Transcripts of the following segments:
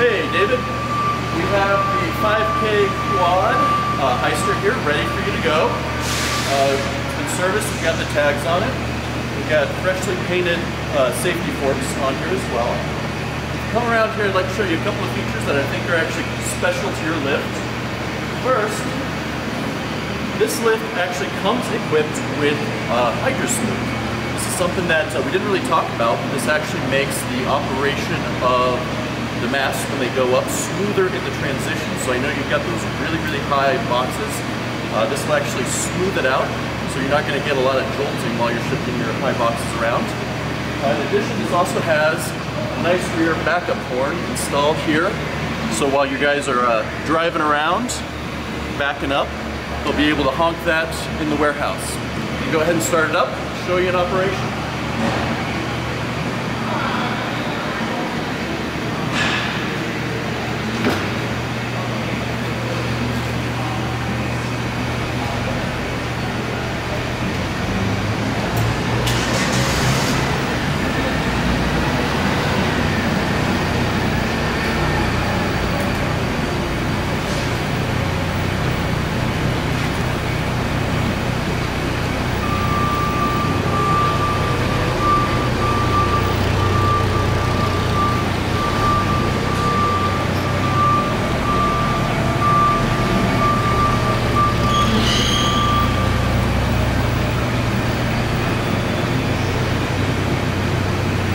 Hey, David. We have the 5K quad uh, Hyster here, ready for you to go. Uh, it's been serviced. We've got the tags on it. We've got freshly painted uh, safety forks on here as well. Come around here, I'd like to show you a couple of features that I think are actually special to your lift. First, this lift actually comes equipped with uh, HydroSmooth. This is something that uh, we didn't really talk about. But this actually makes the operation of the masts when they go up smoother in the transition. So I know you've got those really, really high boxes. Uh, this will actually smooth it out, so you're not going to get a lot of jolting while you're shifting your high boxes around. Uh, in addition, this also has a nice rear backup horn installed here. So while you guys are uh, driving around, backing up, they'll be able to honk that in the warehouse. You go ahead and start it up, show you an operation.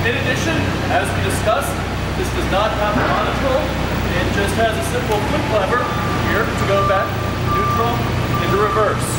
In addition, as we discussed, this does not have a Monotrol. It just has a simple flip lever here to go back, neutral, into reverse.